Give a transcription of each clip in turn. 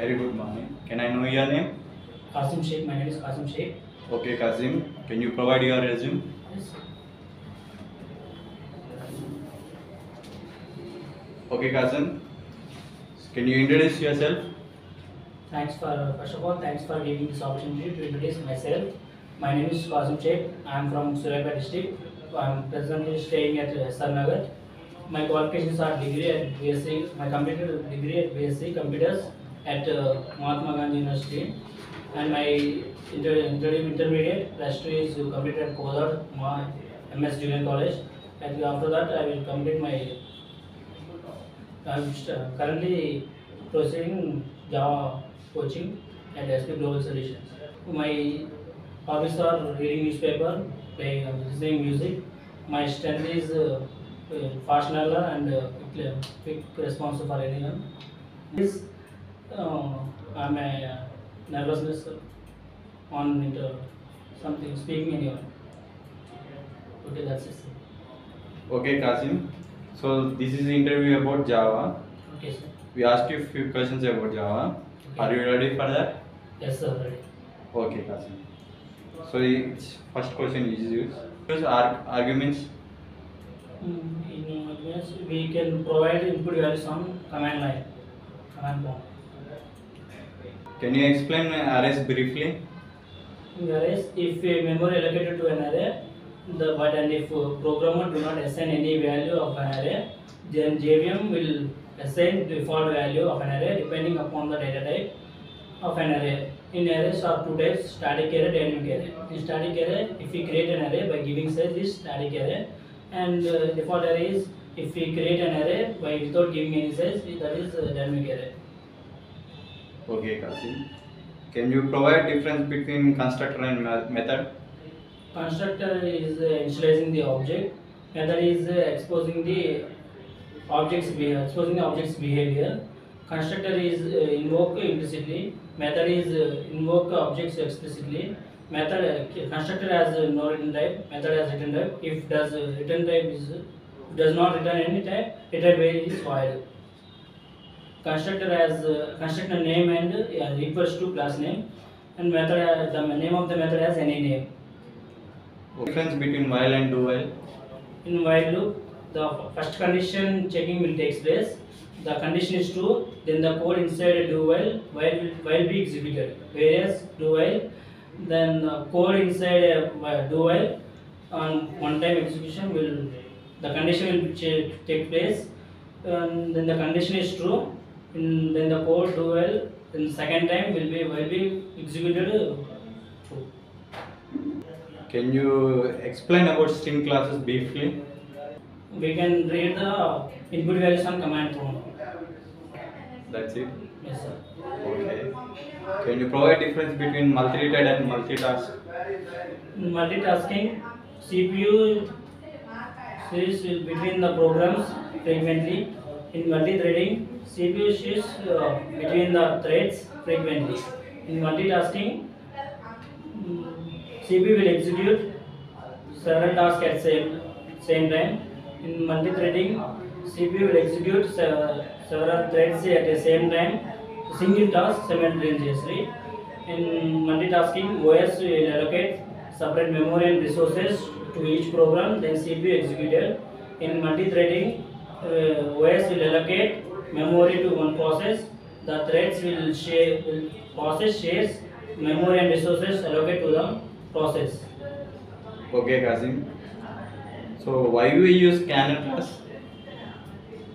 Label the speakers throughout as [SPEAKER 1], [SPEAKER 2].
[SPEAKER 1] Very good morning. Can I know your name?
[SPEAKER 2] Qasim Sheikh, my name is Qasim Sheikh.
[SPEAKER 1] Okay, Kazim. Can you provide your resume?
[SPEAKER 2] Yes.
[SPEAKER 1] Okay, Kazim. Can you introduce yourself?
[SPEAKER 2] Thanks for, first of all, thanks for giving this opportunity to introduce myself. My name is Qasim Sheikh. I am from Suryapet district. I am presently staying at uh, SR Nagar. My qualifications are degree at BSc, my completed degree at BSc Computers at uh, Mahatma Gandhi University. And my inter, inter, intermediate plus two is completed at my MS Junior College. And after that, I will complete my I'm currently proceeding Java coaching at SP Global Solutions. My hobbies are reading newspaper, playing, listening music. My strength is uh, uh, fast learner and uh, quick, quick response for anyone. This uh, I'm a uh, nervousness on inter something speaking anyone. Okay, that's it.
[SPEAKER 1] Okay, Kazim. So this is interview about Java.
[SPEAKER 2] Okay, sir.
[SPEAKER 1] We asked you a few questions about Java. Are you ready for that?
[SPEAKER 2] Yes, sir. Ready.
[SPEAKER 1] Okay, Kasim. So its first question is use use arg- arguments.
[SPEAKER 2] Mm, In advance, we can provide input values on command line, command prompt.
[SPEAKER 1] Can you explain arrays briefly?
[SPEAKER 2] Whereas if a memory allocated to an array, the but and if programmer do not assign any value of an array, then JVM will assign default value of an array depending upon the data type of an array. In arrays are two types, static array, dynamic array. In static array, if we create an array by giving size is static array, and uh, default array is if we create an array by without giving any size, that is uh, dynamic array.
[SPEAKER 1] Okay, Kazim. Can you provide difference between constructor and method?
[SPEAKER 2] Constructor is uh, initializing the object. Method is uh, exposing the object's behavior. Exposing the object's behavior. Constructor is uh, invoke implicitly. Method is uh, invoke objects explicitly. Method uh, constructor has uh, no return type. Method has return type. If does uh, return type is uh, does not return any type, return value is void. Constructor has uh, constructor name and uh, refers to class name, and method uh, the name of the method has any name.
[SPEAKER 1] Difference between while and do while.
[SPEAKER 2] In while loop, the first condition checking will take place. The condition is true, then the code inside do while while will while be executed. Whereas do while, then the code inside a do while on one time execution will the condition will take place, and then the condition is true. And then the code do while then second time will be will be executed uh, true.
[SPEAKER 1] Can you explain about string classes briefly?
[SPEAKER 2] We can read the input values on command prompt.
[SPEAKER 1] That's it.
[SPEAKER 2] Yes, sir.
[SPEAKER 1] Okay. Can you provide difference between multi-thread and multitask?
[SPEAKER 2] In multitasking, CPU switches between the programs frequently. In multi-threading, CPU switches uh, between the threads frequently. In multitasking, mm, CPU will execute several tasks at same same time. In multi-threading, CPU will execute se- several threads at the same time, single task simultaneously. In multitasking, OS will allocate separate memory and resources to each program, then CPU executed. In multi-threading, uh, OS will allocate memory to one process. The threads will share, will process shares memory and resources allocated to the process.
[SPEAKER 1] Okay, Kazim. So why we use scanner class?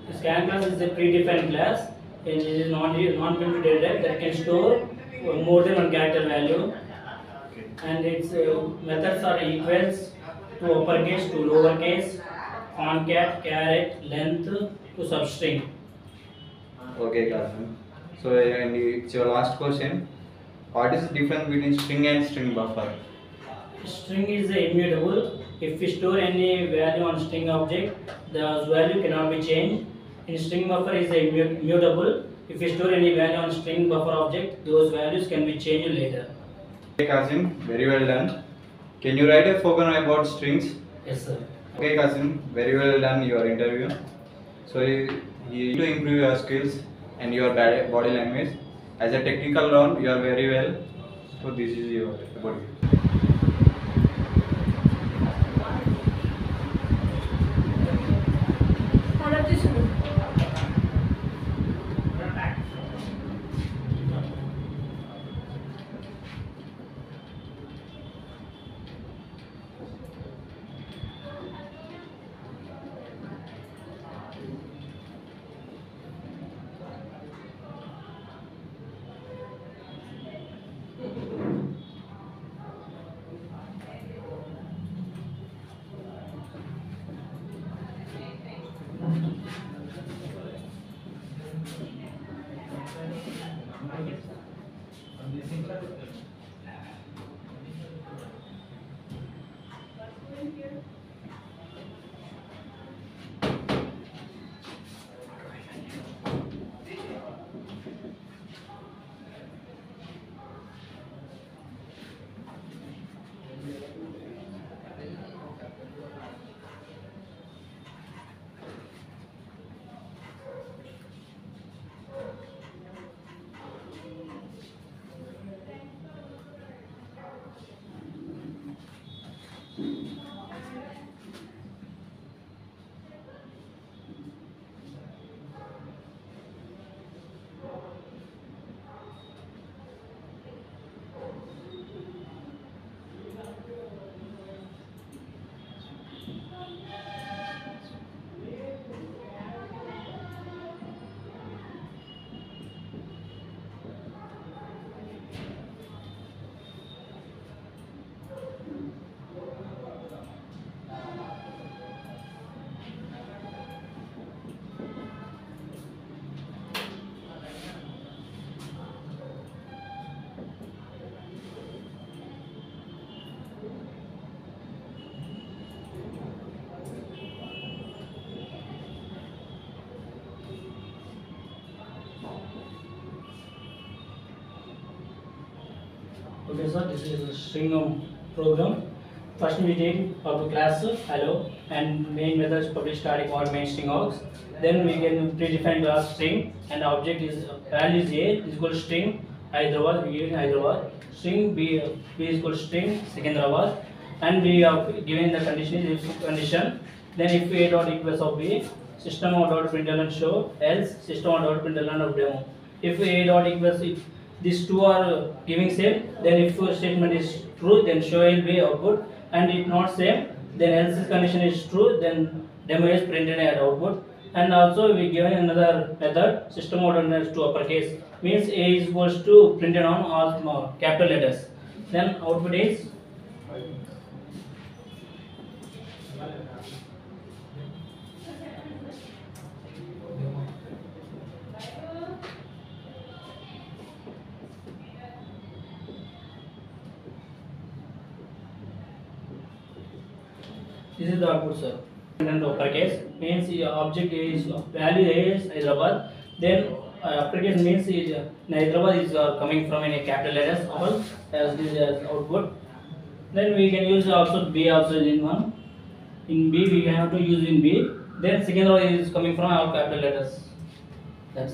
[SPEAKER 2] The scan class is a predefined class and it is non non-primitive data type that can store more than one character value and its uh, methods are equals to uppercase to lowercase, concat, charAt, length to substring.
[SPEAKER 1] Okay, Kazim. So and it's your last question. What is the difference between string and string buffer?
[SPEAKER 2] String is immutable. If we store any value on string object, the value cannot be changed. In string buffer is immu- immutable. If we store any value on string buffer object, those values can be changed later.
[SPEAKER 1] Okay, Kazim. Very well done. Can you write a program about strings?
[SPEAKER 2] Yes, sir.
[SPEAKER 1] Okay, Kasim, very well done your interview. So you, to improve your skills and your body body language. as a technical round you are very well so this is your about
[SPEAKER 3] Thank
[SPEAKER 2] you. Sir, this is a string program. First we take of the class hello and main methods public static or main string args. Then we can predefine class string and the object is value is a is equal to string Hyderabad, we giving Hyderabad. String b, b is equal to string Secunderabad and we are given the condition is condition. Then if a dot equals of b, system dot println show else system dot println of demo. If a dot equals if these two are uh, giving same. Then if statement is true then show will be output and if not same then else condition is true then demo is printed at output. And also we given another method system order to uppercase. Means a is equals to printed on all uh, capital letters. Then output is This is the output, sir. And uppercase means the object is value is Hyderabad. Then uh, uppercase means is uh, Hyderabad is uh, coming from any capital letters all as this as output. Then we can use also B also in one. In B we have to use in B. Then second row is coming from our capital letters. That's